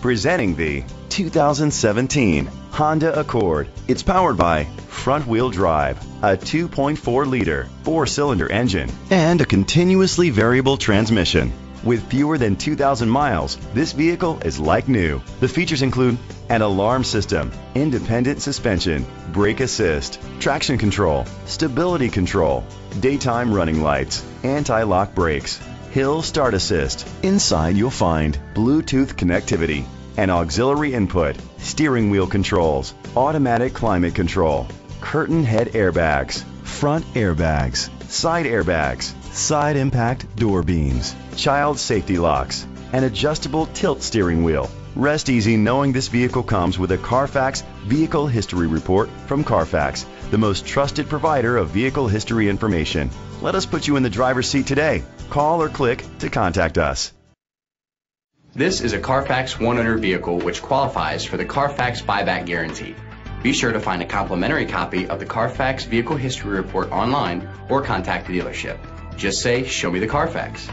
Presenting the 2017 Honda Accord. It's powered by front wheel drive, a 2.4 liter four cylinder engine, and a continuously variable transmission. With fewer than 2,000 miles, this vehicle is like new. The features include an alarm system, independent suspension, brake assist, traction control, stability control, daytime running lights, anti-lock brakes, hill start assist. Inside you'll find Bluetooth connectivity, an auxiliary input, steering wheel controls, automatic climate control, curtain head airbags, front airbags, side airbags, side impact door beams, child safety locks, an adjustable tilt steering wheel. Rest easy knowing this vehicle comes with a Carfax Vehicle History Report from Carfax, the most trusted provider of vehicle history information. Let us put you in the driver's seat today. Call or click to contact us. This is a Carfax one owner vehicle which qualifies for the Carfax buyback guarantee. Be sure to find a complimentary copy of the Carfax Vehicle History Report online or contact the dealership. Just say, Show me the Carfax.